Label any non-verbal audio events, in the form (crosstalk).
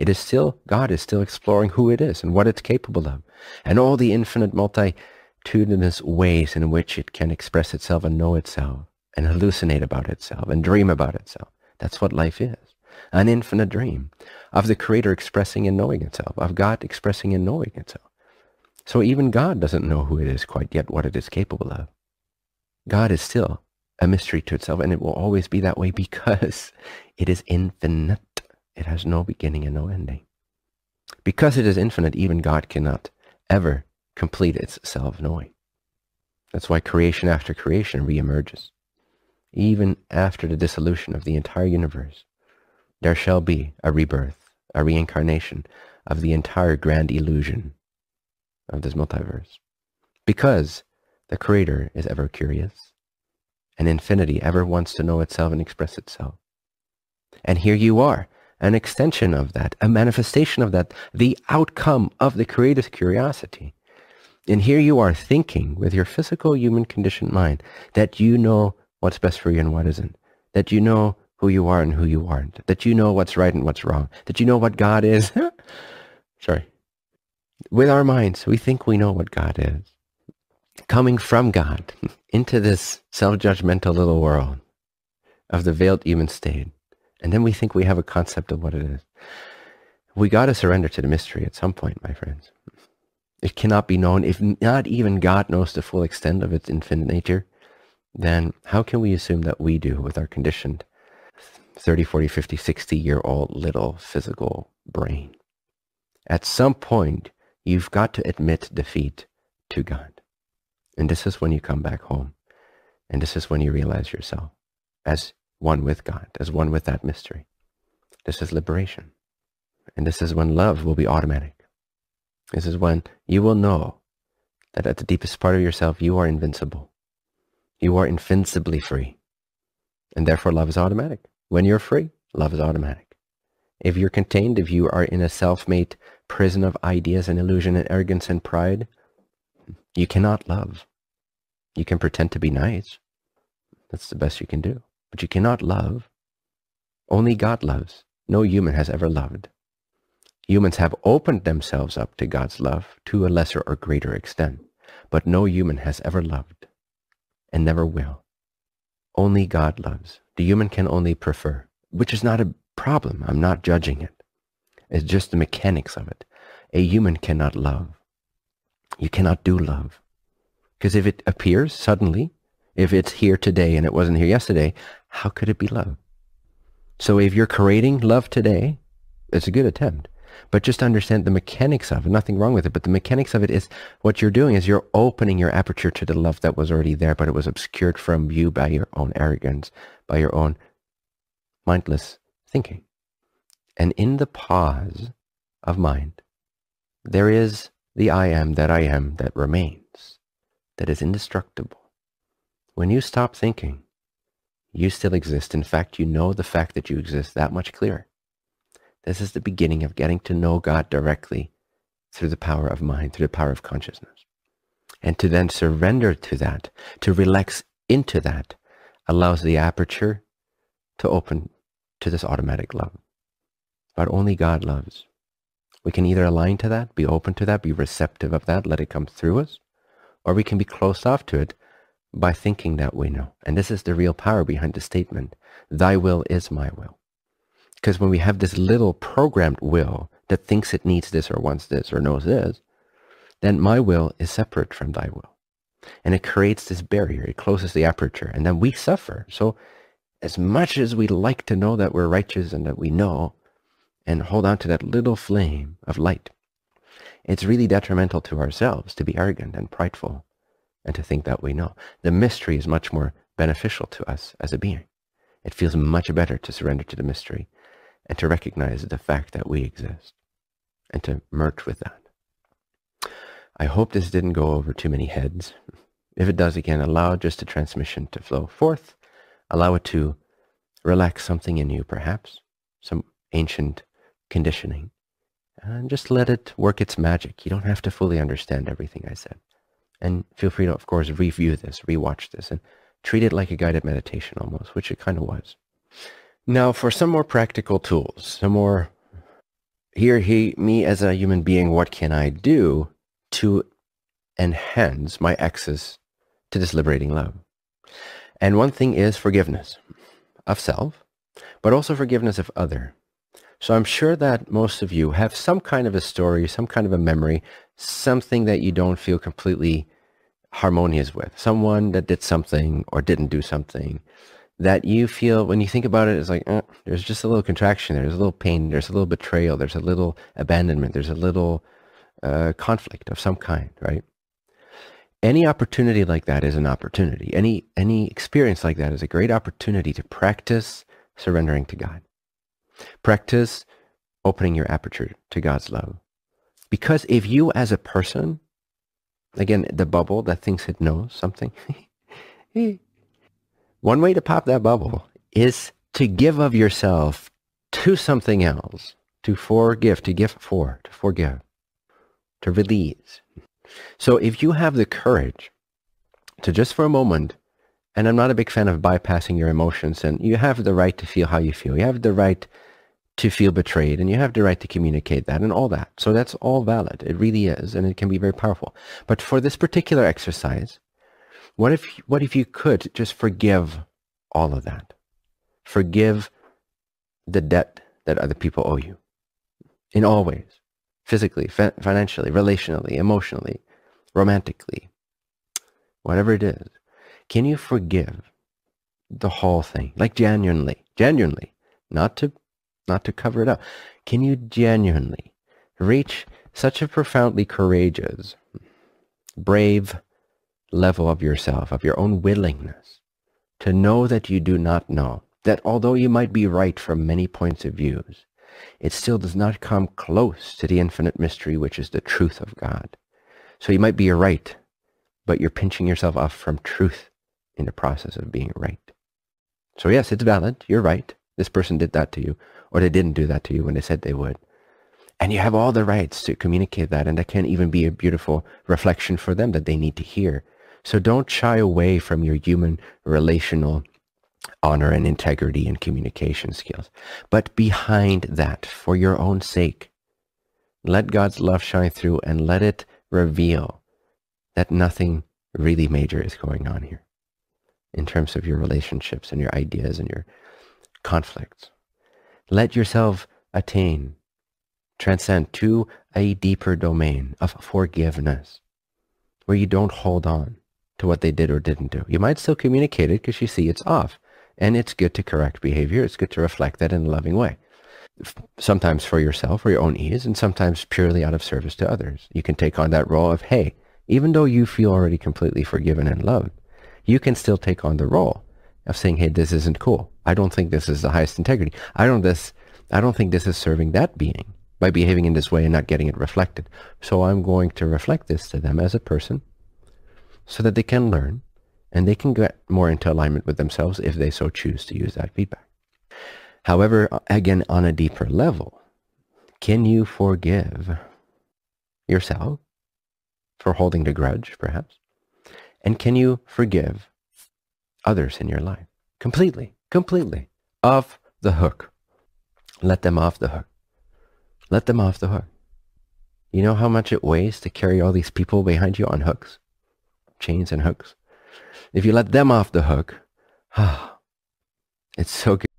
It is still, God is still exploring who it is and what it's capable of and all the infinite multitudinous ways in which it can express itself and know itself and hallucinate about itself and dream about itself. That's what life is. An infinite dream of the creator expressing and knowing itself, of God expressing and knowing itself. So even God doesn't know who it is quite yet, what it is capable of. God is still a mystery to itself, and it will always be that way (laughs) because it is infinite. It has no beginning and no ending. Because it is infinite, even God cannot ever complete its self-knowing. That's why creation after creation reemerges. Even after the dissolution of the entire universe, there shall be a rebirth, a reincarnation of the entire grand illusion of this multiverse. Because the Creator is ever curious, and infinity ever wants to know itself and express itself. And here you are, an extension of that, a manifestation of that, the outcome of the Creator's curiosity. And here you are thinking with your physical human conditioned mind that you know what's best for you and what isn't, that you know who you are and who you aren't, that you know what's right and what's wrong, that you know what God is. (laughs) Sorry. With our minds, we think we know what God is. Coming from God (laughs) into this self-judgmental little world of the veiled human state. And then we think we have a concept of what it is. We got to surrender to the mystery at some point, my friends. It cannot be known. If not even God knows the full extent of its infinite nature, then how can we assume that we do with our conditioned 30, 40, 50, 60 year old little physical brain? At some point, you've got to admit defeat to God. And this is when you come back home. And this is when you realize yourself as one with God, as one with that mystery. This is liberation. And this is when love will be automatic. This is when you will know that at the deepest part of yourself, you are invincible. You are invincibly free. And therefore love is automatic. When you're free, love is automatic. If you're contained, if you are in a self-made prison of ideas and illusion and arrogance and pride, you cannot love. You can pretend to be nice. That's the best you can do. But you cannot love. Only God loves. No human has ever loved. Humans have opened themselves up to God's love to a lesser or greater extent, but no human has ever loved and never will. Only God loves. The human can only prefer, which is not a problem. I'm not judging it. It's just the mechanics of it. A human cannot love. You cannot do love. Because if it appears suddenly, if it's here today and it wasn't here yesterday, how could it be love? So if you're creating love today, it's a good attempt. But just understand the mechanics of it, nothing wrong with it, but the mechanics of it is what you're doing is you're opening your aperture to the love that was already there, but it was obscured from you by your own arrogance, by your own mindless thinking. And in the pause of mind, there is the I am that I am that remains, that is indestructible. When you stop thinking, you still exist. In fact, you know the fact that you exist that much clearer. This is the beginning of getting to know God directly through the power of mind, through the power of consciousness. And to then surrender to that, to relax into that, allows the aperture to open to this automatic love. But only God loves. We can either align to that, be open to that, be receptive of that, let it come through us, or we can be closed off to it by thinking that we know. And this is the real power behind the statement, thy will is my will. Because when we have this little programmed will that thinks it needs this or wants this or knows this, then my will is separate from thy will. And it creates this barrier. It closes the aperture. And then we suffer. So as much as we like to know that we're righteous and that we know and hold on to that little flame of light, it's really detrimental to ourselves to be arrogant and prideful and to think that we know. The mystery is much more beneficial to us as a being. It feels much better to surrender to the mystery and to recognize the fact that we exist and to merge with that. I hope this didn't go over too many heads. If it does, again, allow just the transmission to flow forth. Allow it to relax something in you, perhaps, some ancient conditioning, and just let it work its magic. You don't have to fully understand everything I said. And feel free to, of course, review this, rewatch this, and treat it like a guided meditation almost, which it kind of was. Now for some more practical tools, some more here, he, me as a human being, what can I do to enhance my access to this liberating love? And one thing is forgiveness of self, but also forgiveness of other. So I'm sure that most of you have some kind of a story, some kind of a memory, something that you don't feel completely harmonious with, someone that did something or didn't do something that you feel when you think about it, it's like eh, there's just a little contraction there. There's a little pain. There's a little betrayal. There's a little abandonment. There's a little uh, conflict of some kind, right? Any opportunity like that is an opportunity. Any any experience like that is a great opportunity to practice surrendering to God. Practice opening your aperture to God's love. Because if you as a person, again, the bubble that thinks it knows something, (laughs) One way to pop that bubble is to give of yourself to something else, to forgive, to give for, to forgive, to release. So if you have the courage to just for a moment, and I'm not a big fan of bypassing your emotions, and you have the right to feel how you feel. You have the right to feel betrayed, and you have the right to communicate that and all that. So that's all valid. It really is, and it can be very powerful. But for this particular exercise, what if, what if you could just forgive all of that? Forgive the debt that other people owe you in all ways, physically, financially, relationally, emotionally, romantically, whatever it is. Can you forgive the whole thing? Like genuinely, genuinely, not to, not to cover it up. Can you genuinely reach such a profoundly courageous, brave, level of yourself, of your own willingness to know that you do not know, that although you might be right from many points of views, it still does not come close to the infinite mystery, which is the truth of God. So you might be right, but you're pinching yourself off from truth in the process of being right. So yes, it's valid. You're right. This person did that to you, or they didn't do that to you when they said they would. And you have all the rights to communicate that, and that can even be a beautiful reflection for them that they need to hear so don't shy away from your human relational honor and integrity and communication skills. But behind that, for your own sake, let God's love shine through and let it reveal that nothing really major is going on here in terms of your relationships and your ideas and your conflicts. Let yourself attain, transcend to a deeper domain of forgiveness where you don't hold on, to what they did or didn't do. You might still communicate it because you see it's off. And it's good to correct behavior. It's good to reflect that in a loving way. Sometimes for yourself or your own ease, and sometimes purely out of service to others. You can take on that role of, hey, even though you feel already completely forgiven and loved, you can still take on the role of saying, hey, this isn't cool. I don't think this is the highest integrity. I don't this I don't think this is serving that being by behaving in this way and not getting it reflected. So I'm going to reflect this to them as a person so that they can learn and they can get more into alignment with themselves if they so choose to use that feedback. However, again, on a deeper level, can you forgive yourself for holding the grudge, perhaps? And can you forgive others in your life? Completely, completely. Off the hook. Let them off the hook. Let them off the hook. You know how much it weighs to carry all these people behind you on hooks? chains and hooks. If you let them off the hook, ah, (sighs) it's so good.